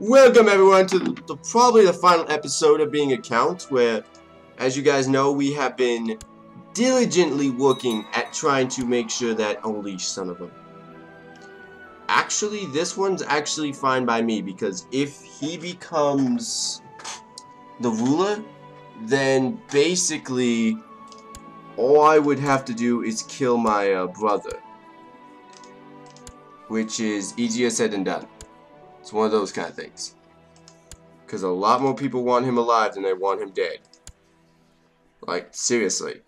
Welcome everyone to the, probably the final episode of Being a Count, where, as you guys know, we have been diligently working at trying to make sure that holy son of a. Actually, this one's actually fine by me because if he becomes the ruler, then basically all I would have to do is kill my uh, brother, which is easier said than done. It's one of those kind of things. Because a lot more people want him alive than they want him dead. Like, seriously.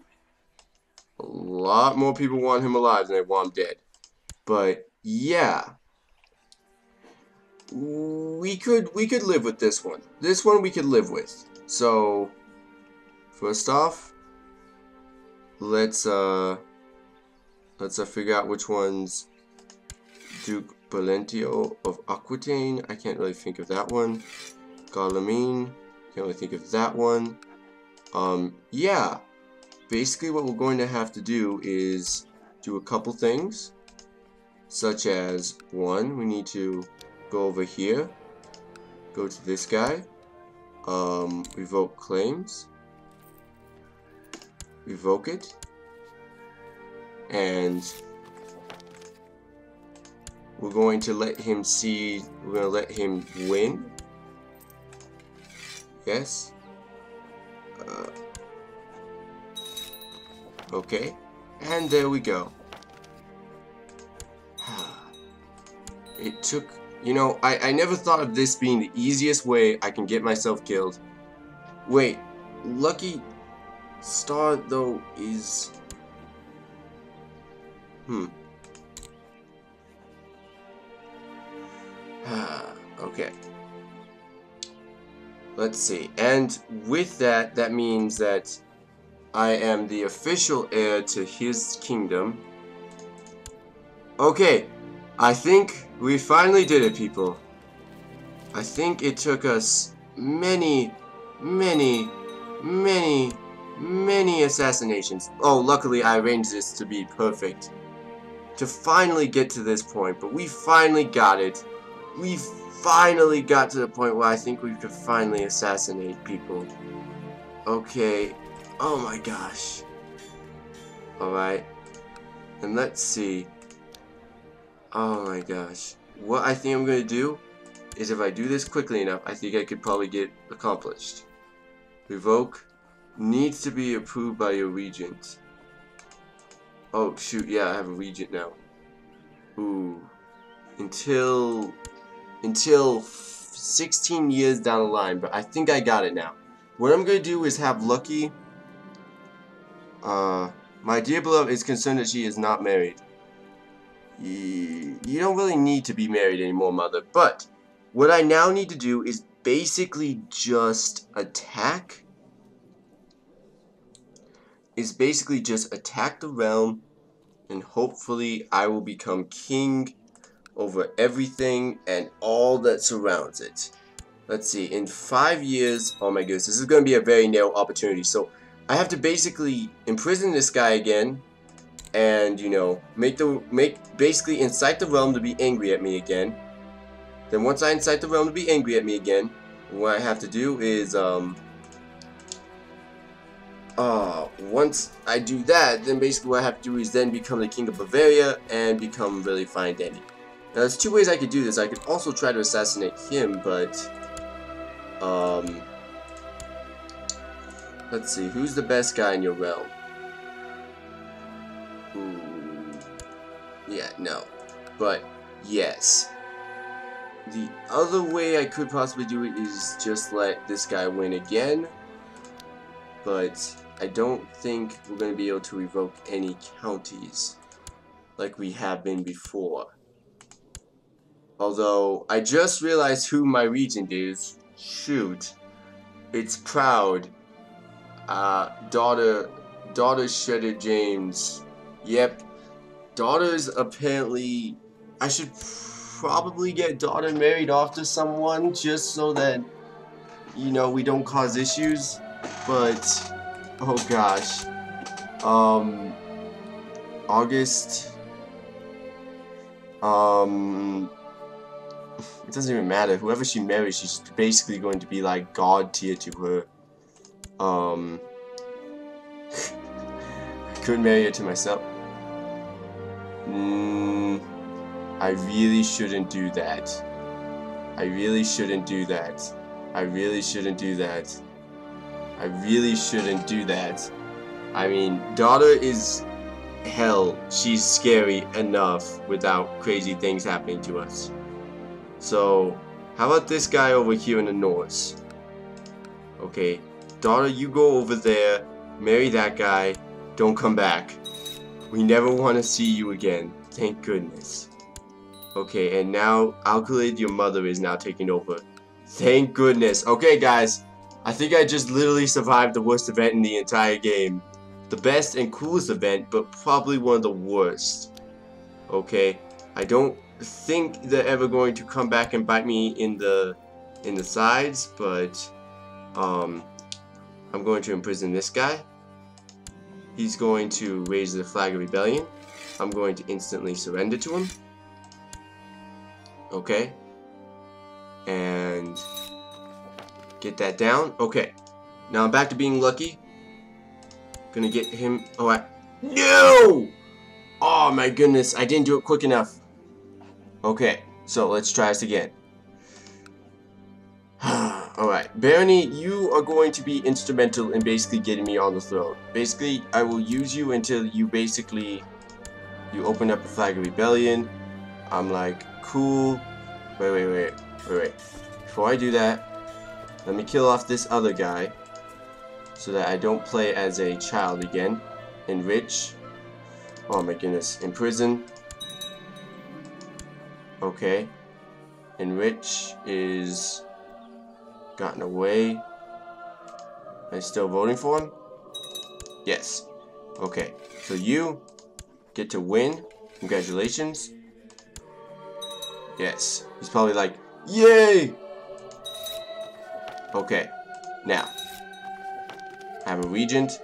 A lot more people want him alive than they want him dead. But, yeah. We could, we could live with this one. This one we could live with. So, first off, let's, uh, let's uh, figure out which ones Duke Valentio of Aquitaine. I can't really think of that one. Garlemine. Can't really think of that one. Um, yeah. Basically what we're going to have to do is do a couple things. Such as, one, we need to go over here. Go to this guy. Um, revoke claims. Revoke it. And we're going to let him see, we're going to let him win. Yes. Uh, okay. And there we go. it took, you know, I, I never thought of this being the easiest way I can get myself killed. Wait, Lucky Star, though, is... Hmm. Okay. Let's see. And with that, that means that I am the official heir to his kingdom. Okay. I think we finally did it, people. I think it took us many, many, many, many assassinations. Oh, luckily I arranged this to be perfect. To finally get to this point, but we finally got it we finally got to the point where I think we could finally assassinate people. Okay. Oh my gosh. Alright. And let's see. Oh my gosh. What I think I'm going to do is if I do this quickly enough, I think I could probably get accomplished. Revoke needs to be approved by your regent. Oh shoot, yeah, I have a regent now. Ooh. Until until 16 years down the line, but I think I got it now. What I'm going to do is have Lucky, uh, my dear beloved is concerned that she is not married. You, you don't really need to be married anymore, mother, but what I now need to do is basically just attack is basically just attack the realm and hopefully I will become king over everything and all that surrounds it. Let's see, in five years, oh my goodness, this is going to be a very narrow opportunity. So I have to basically imprison this guy again and, you know, make the, make, basically incite the realm to be angry at me again. Then once I incite the realm to be angry at me again, what I have to do is, um, uh, once I do that, then basically what I have to do is then become the King of Bavaria and become really fine dandy. Now, there's two ways I could do this. I could also try to assassinate him, but... Um... Let's see, who's the best guy in your realm? Ooh... Yeah, no. But, yes. The other way I could possibly do it is just let this guy win again. But I don't think we're going to be able to revoke any counties like we have been before. Although, I just realized who my regent is. Shoot. It's Proud. Uh, daughter, daughter Shredder James. Yep. Daughter's apparently... I should probably get daughter married off to someone just so that, you know, we don't cause issues. But, oh gosh. Um, August... Um, it doesn't even matter. Whoever she marries, she's basically going to be like god tier to her. Um, I couldn't marry her to myself. Mm, I really shouldn't do that. I really shouldn't do that. I really shouldn't do that. I really shouldn't do that. I mean, daughter is hell. She's scary enough without crazy things happening to us. So, how about this guy over here in the north? Okay, daughter, you go over there, marry that guy, don't come back. We never want to see you again. Thank goodness. Okay, and now Alkalid, your mother, is now taking over. Thank goodness. Okay, guys. I think I just literally survived the worst event in the entire game. The best and coolest event, but probably one of the worst. Okay, I don't think they're ever going to come back and bite me in the in the sides, but um, I'm going to imprison this guy. He's going to raise the flag of rebellion. I'm going to instantly surrender to him. Okay. And get that down. Okay. Now I'm back to being lucky. Gonna get him. Oh, I. No! Oh my goodness, I didn't do it quick enough. Okay, so let's try this again. Alright, Barony, you are going to be instrumental in basically getting me on the throne. Basically, I will use you until you basically, you open up a flag of rebellion. I'm like, cool. Wait, wait, wait, wait, wait. Before I do that, let me kill off this other guy so that I don't play as a child again. Enrich. Oh my goodness. Imprison. Okay. Enrich is gotten away. Am I still voting for him? Yes. Okay. So you get to win. Congratulations. Yes. He's probably like, Yay! Okay. Now. I have a regent.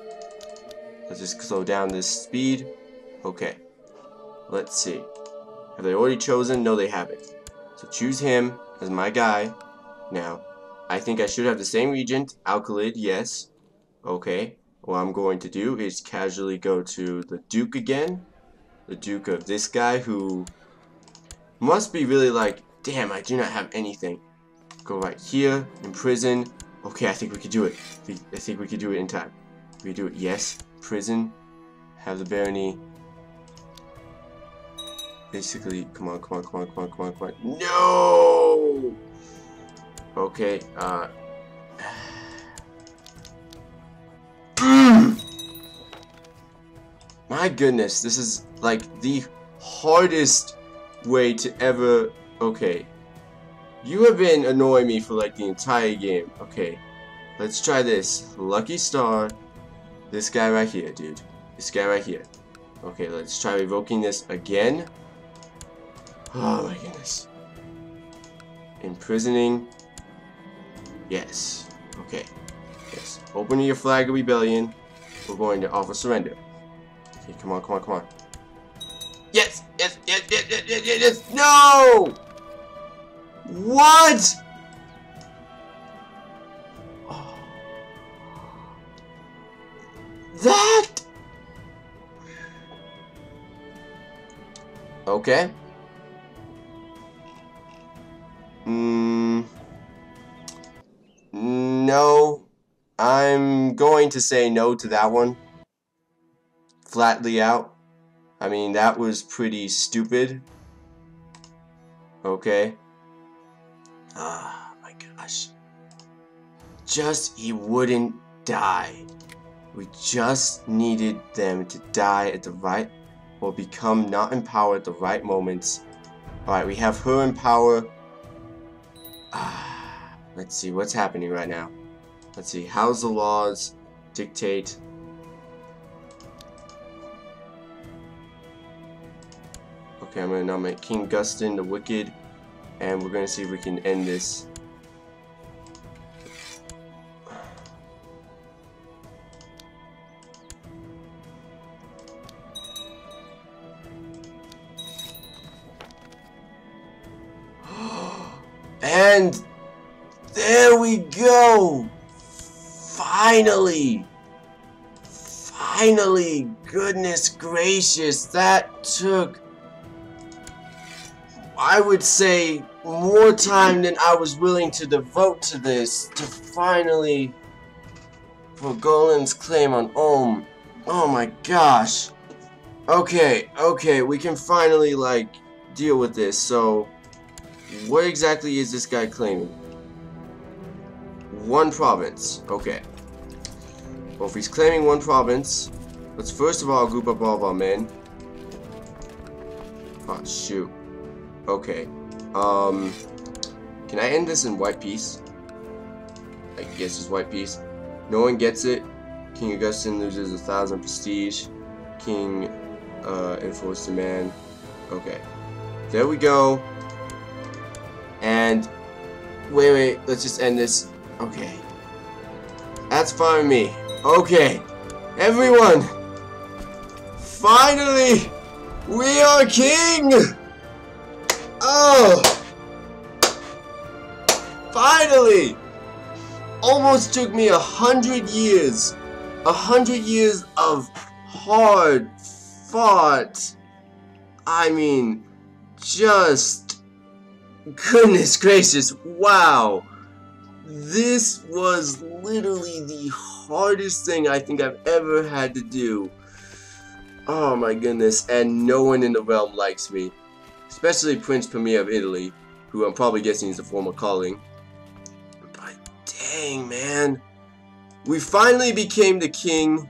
Let's just slow down this speed. Okay. Let's see. Have they already chosen? No, they haven't. So choose him as my guy. Now, I think I should have the same regent. Alkalid, yes. Okay. What I'm going to do is casually go to the Duke again. The Duke of this guy who must be really like, damn, I do not have anything. Go right here, in prison. Okay, I think we could do it. I think we could do it in time. We do it, yes. Prison. Have the barony basically, come on, come on, come on, come on, come on, come on. No! Okay, uh... My goodness, this is like the hardest way to ever... Okay. You have been annoying me for like the entire game. Okay. Let's try this. Lucky Star. This guy right here, dude. This guy right here. Okay, let's try revoking this again. Oh my goodness. Imprisoning. Yes. Okay. Yes. Open your flag of rebellion. We're going to offer surrender. Okay, come on, come on, come on. Yes! Yes! Yes! Yes! Yes! Yes! yes, yes. No! What? Oh. That? Okay. Mm, no. I'm going to say no to that one. Flatly out. I mean, that was pretty stupid. Okay. Ah, oh, my gosh. Just, he wouldn't die. We just needed them to die at the right, or become not in power at the right moments. Alright, we have her in power. Let's see, what's happening right now? Let's see, how's the laws dictate? Okay, I'm gonna nominate King Gustin the Wicked, and we're gonna see if we can end this Finally. Finally. Goodness gracious. That took, I would say, more time than I was willing to devote to this to finally for Golan's claim on oh Ulm. Oh my gosh. Okay, okay, we can finally, like, deal with this. So, what exactly is this guy claiming? One province. Okay. Well, if he's claiming one province, let's first of all group up all of our men. Oh, shoot. Okay. Um, can I end this in white peace? I guess it's white peace. No one gets it. King Augustine loses a thousand prestige. King uh, enforced demand. Okay. There we go. And wait, wait. Let's just end this. Okay. That's fine with me. Okay. Everyone. Finally, we are king. Oh. Finally almost took me a hundred years. A hundred years of hard fought. I mean, just goodness gracious, wow. This was literally the hardest thing I think I've ever had to do. Oh my goodness, and no one in the realm likes me. Especially Prince Premier of Italy, who I'm probably guessing is a former calling. But Dang, man. We finally became the king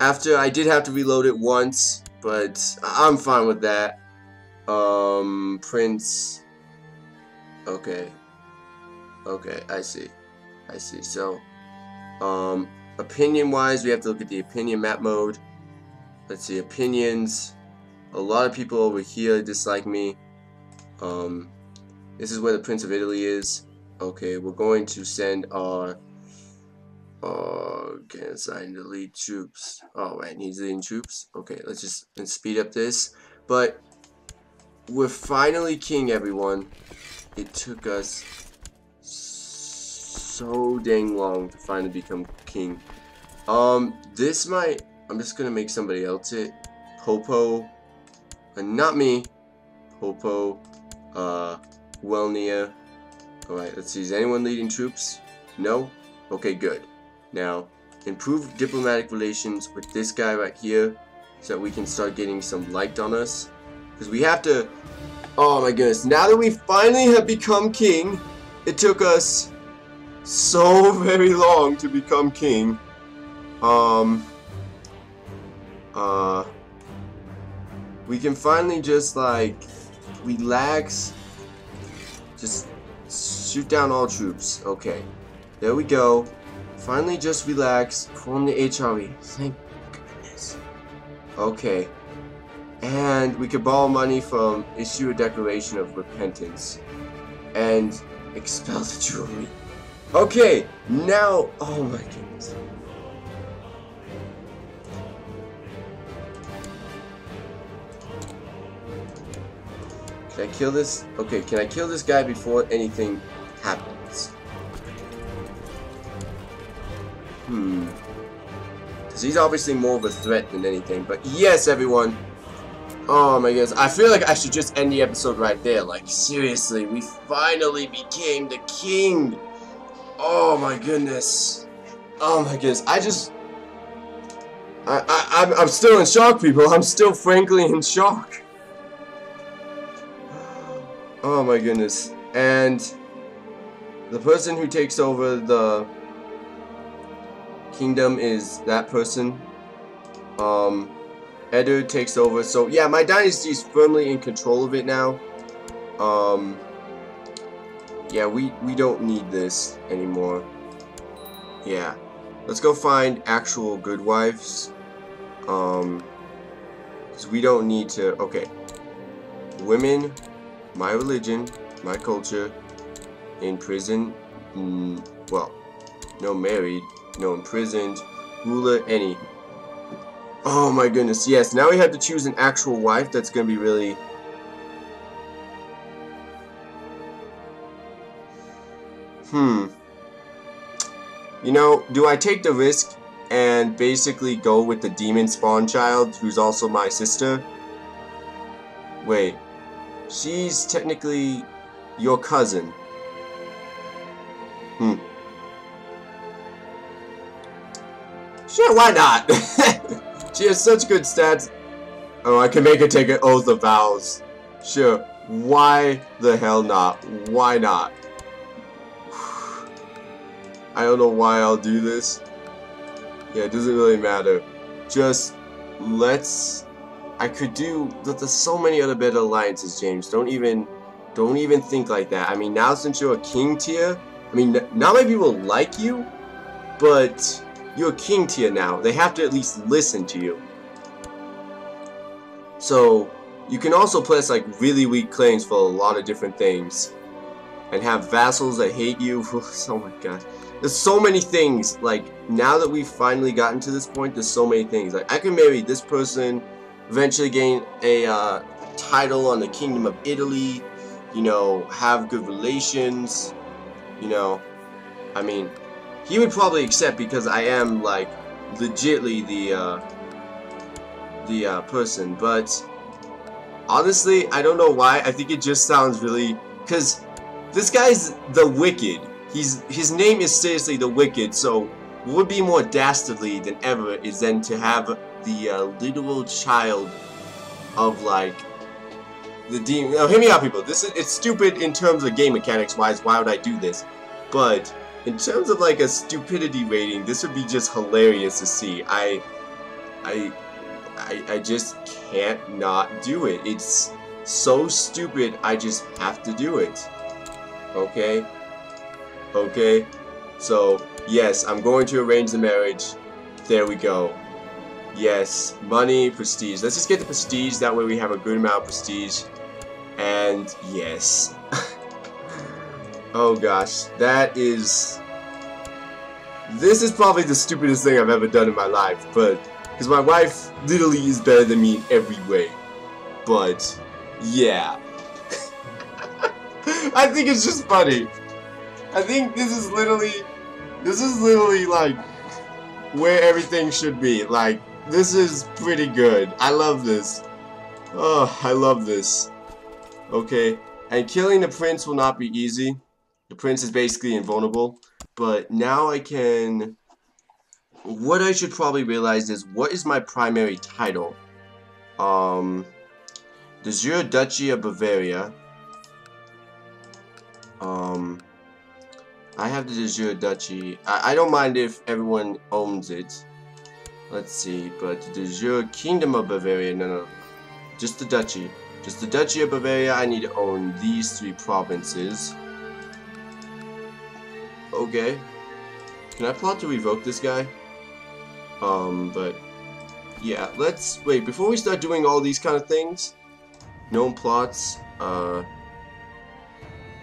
after I did have to reload it once, but I'm fine with that. Um, Prince. Okay. Okay, I see. I see. So, um, opinion-wise, we have to look at the opinion map mode. Let's see, opinions. A lot of people over here dislike me. Um, this is where the Prince of Italy is. Okay, we're going to send our uh can assign the lead troops. Oh right, needs leading troops. Okay, let's just let's speed up this. But we're finally king everyone. It took us so dang long to finally become king. Um this might I'm just gonna make somebody else it. Popo and not me. Popo uh Welnia Alright, let's see. Is anyone leading troops? No? Okay, good. Now, improve diplomatic relations with this guy right here so that we can start getting some liked on us. Because we have to... Oh my goodness. Now that we finally have become king, it took us so very long to become king. Um... Uh... We can finally just, like, relax. Just Shoot down all troops. Okay. There we go. Finally just relax. Form the HRE. Thank goodness. Okay. And we could borrow money from issue a declaration of repentance. And expel the jewelry. Okay, now, oh my goodness. Can I kill this? Okay, can I kill this guy before anything happens? Hmm. Because he's obviously more of a threat than anything. But yes, everyone. Oh my goodness. I feel like I should just end the episode right there. Like, seriously, we finally became the king. Oh my goodness. Oh my goodness. I just... I, I, I'm still in shock, people. I'm still frankly in shock. Oh my goodness. And the person who takes over the kingdom is that person. Um, Edu takes over. So yeah, my dynasty is firmly in control of it now. Um, yeah, we, we don't need this anymore. Yeah. Let's go find actual good wives. Um, because we don't need to, okay. Women my religion, my culture, in prison, mm, well, no married, no imprisoned, ruler, any. Oh my goodness, yes, now we have to choose an actual wife that's gonna be really... Hmm. You know, do I take the risk and basically go with the demon spawn child, who's also my sister? Wait. She's technically your cousin. Hmm. Sure, why not? she has such good stats. Oh, I can make her take an oath of vows. Sure, why the hell not? Why not? I don't know why I'll do this. Yeah, it doesn't really matter. Just, let's... I could do... There's so many other better alliances, James. Don't even... Don't even think like that. I mean, now since you're a king tier... I mean, not many people like you, but you're a king tier now. They have to at least listen to you. So, you can also place like really weak claims for a lot of different things. And have vassals that hate you. oh my god. There's so many things. Like, now that we've finally gotten to this point, there's so many things. Like, I can marry this person, eventually gain a uh, title on the Kingdom of Italy, you know, have good relations, you know. I mean, he would probably accept because I am like legitly the uh, the uh, person. But honestly, I don't know why. I think it just sounds really because this guy's the Wicked. He's his name is seriously the Wicked. So what would be more dastardly than ever is then to have the uh, literal child of like the demon. Now, hear me out, people. This is it's stupid in terms of game mechanics wise. Why would I do this? But in terms of like a stupidity rating, this would be just hilarious to see. I, I, I, I just can't not do it. It's so stupid, I just have to do it. Okay? Okay? So, yes, I'm going to arrange the marriage. There we go. Yes, money, prestige. Let's just get the prestige, that way we have a good amount of prestige. And, yes. Oh gosh, that is... This is probably the stupidest thing I've ever done in my life, but... Because my wife literally is better than me in every way. But, yeah. I think it's just funny. I think this is literally... This is literally, like, where everything should be. Like, this is pretty good. I love this. Oh, I love this. Okay. And killing the prince will not be easy. The prince is basically invulnerable. But now I can... What I should probably realize is, what is my primary title? Um... The Zero Duchy of Bavaria. Um... I have de jure Duchy. I, I don't mind if everyone owns it. Let's see, but de jure Kingdom of Bavaria, no, no, just the Duchy. Just the Duchy of Bavaria, I need to own these three provinces. Okay. Can I plot to revoke this guy? Um, but... Yeah, let's... Wait, before we start doing all these kind of things... Known plots, uh...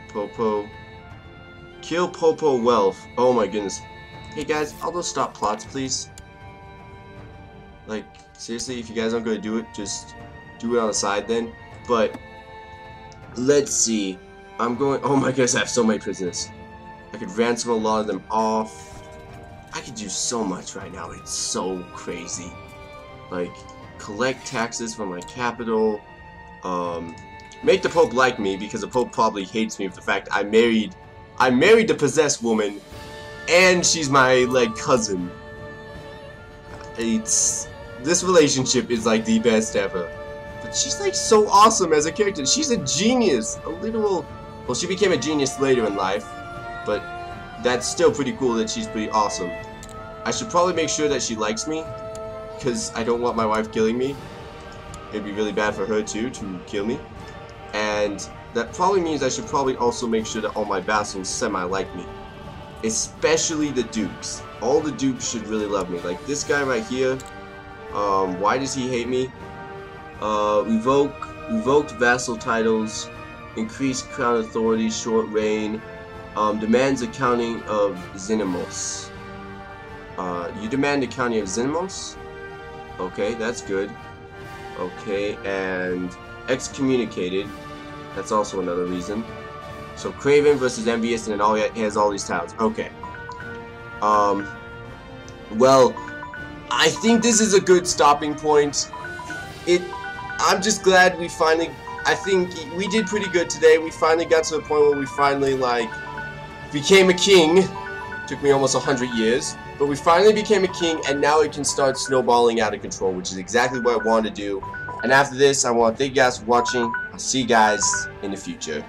Popo... Kill Popo Wealth. Oh my goodness. Hey guys, all those stop plots, please. Like, seriously, if you guys aren't going to do it, just do it on the side then. But, let's see. I'm going... Oh my goodness, I have so many prisoners. I could ransom a lot of them off. I could do so much right now. It's so crazy. Like, collect taxes from my capital. Um, make the Pope like me because the Pope probably hates me for the fact I married, I married the possessed woman, and she's my like cousin. It's this relationship is like the best ever. But she's like so awesome as a character. She's a genius, a literal. Well, she became a genius later in life, but that's still pretty cool that she's pretty awesome. I should probably make sure that she likes me, because I don't want my wife killing me. It'd be really bad for her too, to kill me. And that probably means I should probably also make sure that all my vassals semi-like me. Especially the dukes. All the dukes should really love me. Like this guy right here, um, why does he hate me? Uh, revoke, revoked vassal titles, increased crown authority, short reign, um, demands accounting of Xenimos. Uh, you demand accounting of Xenimos? Okay, that's good. Okay, and excommunicated. That's also another reason. So Craven versus Envious, and then all he has all these titles. Okay. Um. Well, I think this is a good stopping point. It. I'm just glad we finally. I think we did pretty good today. We finally got to the point where we finally like became a king. Took me almost a 100 years. But we finally became a king, and now it can start snowballing out of control, which is exactly what I wanted to do. And after this, I want to thank you guys for watching. I'll see you guys in the future.